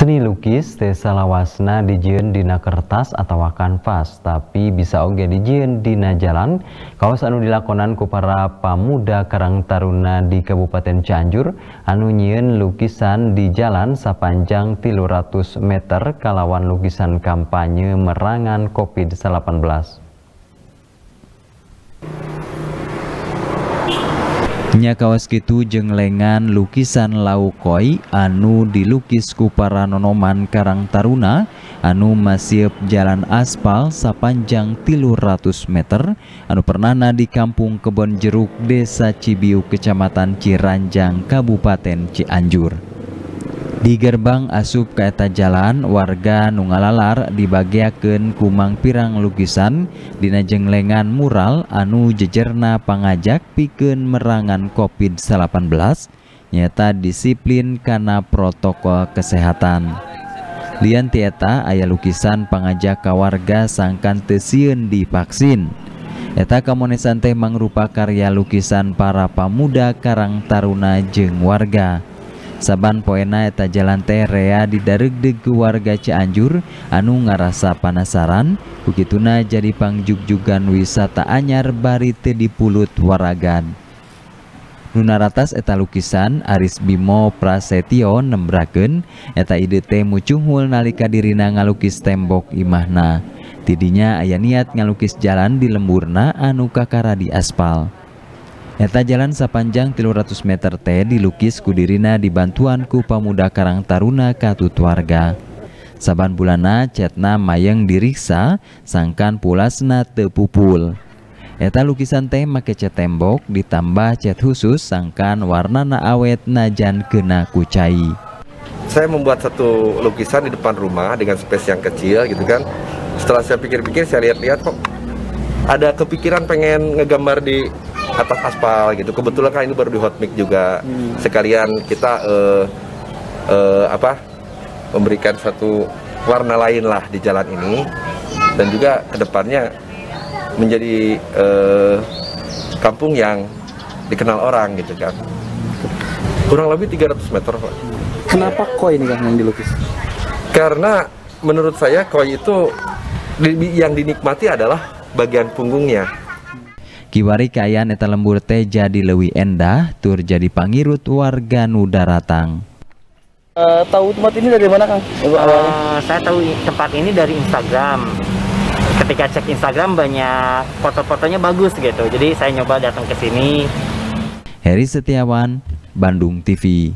Seni lukis desa lawasna dijieun dina kertas atau kanvas, tapi bisa oge dijieun dina jalan. Kawasan anu dilakonan ku para pamuda Karang Taruna di Kabupaten Cianjur anu nyieun lukisan di jalan sepanjang 300 meter kalawan lukisan kampanye merangan COVID-19. Nya kawas gitu jeng lengan lukisan laukoi anu dilukis ku para nonoman Karang Taruna. Anu masih jalan aspal sepanjang tilu ratus meter. Anu pernahna di kampung Kebon Jeruk Desa Cibiu Kecamatan Ciranjang Kabupaten Cianjur di gerbang asup keeta jalan warga nungalalar dibagiaken kumang pirang lukisan Dina jenglengan mural anu jejerna pangajak piken merangan COVID-18 nyata disiplin karena protokol kesehatan Lian Tieta aya lukisan pangajak kawarga sangkan tesiun divaksin Eta kamonesan teh mangrupa karya lukisan para pamuda Karang Taruna jeng warga. saban poena eta jalan terea didaregdeg ke warga Cianjur anu ngarasa panasaran bukituna jadi pangjugjugan wisata anyar bari teu dipulut waragan. Nunaratas eta lukisan Aris Bimo Prasetyo nembrakeun eta ide teh mucunghul nalika dirina ngalukis tembok imahna. Tidinya aya niat ngalukis jalan di lemburna anu kakara di aspal. Eta jalan sepanjang 300 meter teh dilukis kudirina dibantuan ku pemuda Karang Taruna katut warga. Saban bulana cetna mayeng diriksa sangkan pulasna tepupul. Eta lukisan teh make cat tembok ditambah cat khusus sangkan warnana awet najan kena kucai. Saya membuat satu lukisan di depan rumah dengan space yang kecil gitu kan. Setelah saya pikir-pikir saya lihat-lihat kok ada kepikiran pengen ngegambar di atas aspal gitu. Kebetulan kan ini baru di hot mix juga. Hmm. Sekalian kita uh, uh, apa memberikan satu warna lain lah di jalan ini dan juga ke depannya menjadi uh, kampung yang dikenal orang gitu kan. Kurang lebih 300 meter Pak. Kenapa koi ini kan yang dilukis? Karena menurut saya koi itu yang dinikmati adalah bagian punggungnya Kiwari kayan eta lembur teh jadi lewi endah tur jadi pangirut warga nu daratang. Uh, tahu tempat ini dari mana Kang? Uh, saya tahu tempat ini dari Instagram. Ketika cek Instagram banyak foto-fotonya bagus gitu. Jadi saya nyoba datang ke sini. Heri Setiawan, Bandung TV.